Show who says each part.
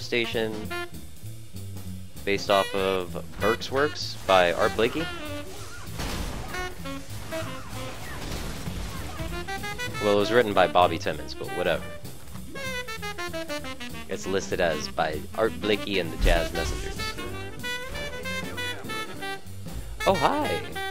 Speaker 1: Station based off of Burke's Works by Art Blakey. Well, it was written by Bobby Timmons, but whatever. It's listed as by Art Blakey and the Jazz Messengers. Oh, hi!